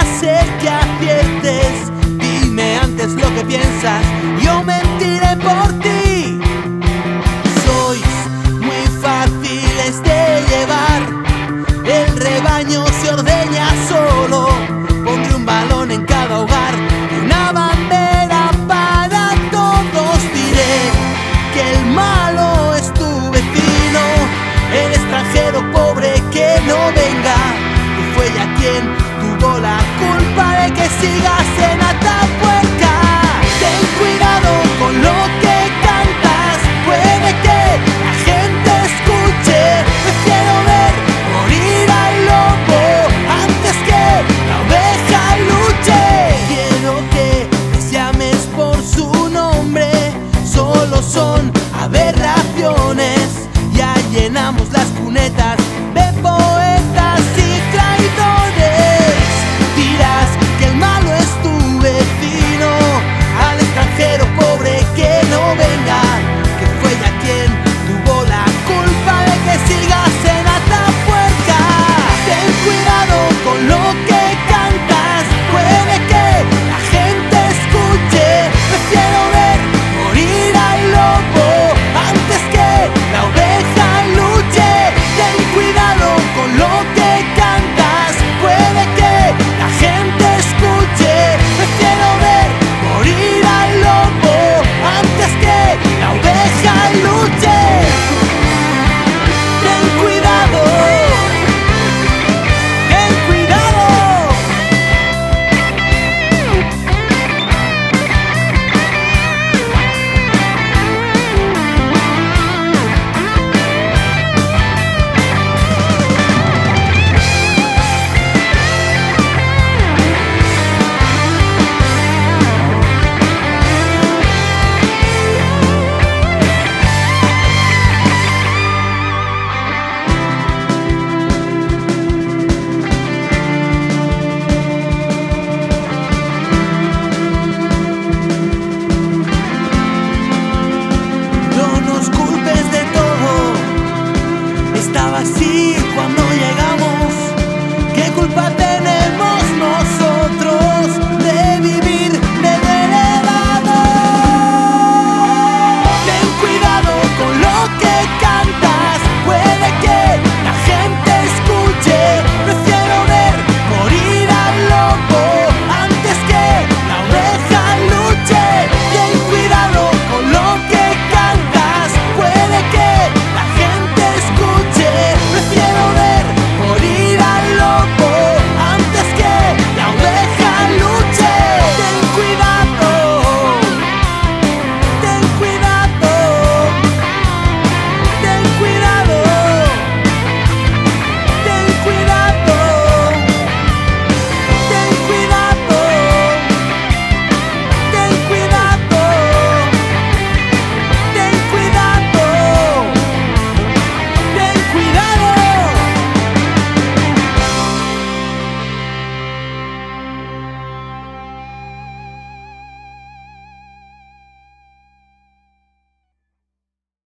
hacer que aciertes. Dime antes lo que piensas. llenamos las cunetas.